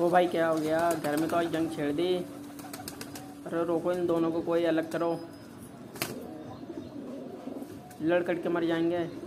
ओ भाई, क्या हो गया? घर में तो आज जंग छेड़ दी। अरे रोको इन दोनों को, कोई अलग करो। लड़ कट के मर जाएँगे।